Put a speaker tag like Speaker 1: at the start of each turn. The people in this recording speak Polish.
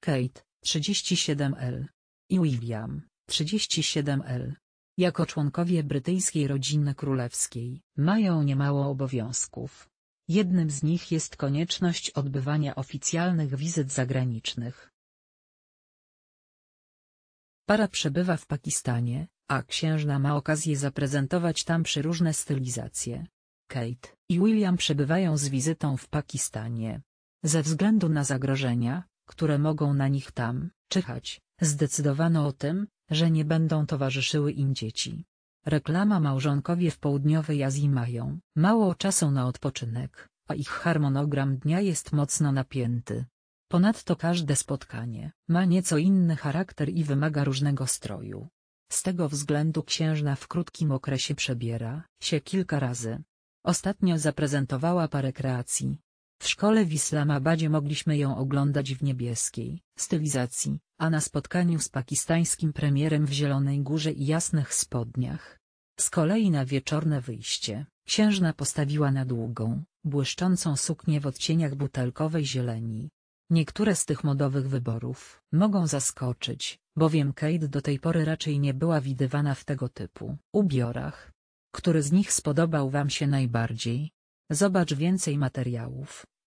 Speaker 1: Kate, 37L. I William, 37L. Jako członkowie brytyjskiej rodziny królewskiej, mają niemało obowiązków. Jednym z nich jest konieczność odbywania oficjalnych wizyt zagranicznych. Para przebywa w Pakistanie, a księżna ma okazję zaprezentować tam przeróżne stylizacje. Kate i William przebywają z wizytą w Pakistanie. Ze względu na zagrożenia, które mogą na nich tam czyhać, zdecydowano o tym, że nie będą towarzyszyły im dzieci. Reklama małżonkowie w południowej Azji mają mało czasu na odpoczynek, a ich harmonogram dnia jest mocno napięty. Ponadto każde spotkanie ma nieco inny charakter i wymaga różnego stroju. Z tego względu księżna w krótkim okresie przebiera się kilka razy. Ostatnio zaprezentowała parę kreacji. W szkole w Islamabadzie mogliśmy ją oglądać w niebieskiej stylizacji, a na spotkaniu z pakistańskim premierem w Zielonej Górze i jasnych spodniach. Z kolei na wieczorne wyjście, księżna postawiła na długą, błyszczącą suknię w odcieniach butelkowej zieleni. Niektóre z tych modowych wyborów mogą zaskoczyć, bowiem Kate do tej pory raczej nie była widywana w tego typu ubiorach. Który z nich spodobał Wam się najbardziej? Zobacz więcej materiałów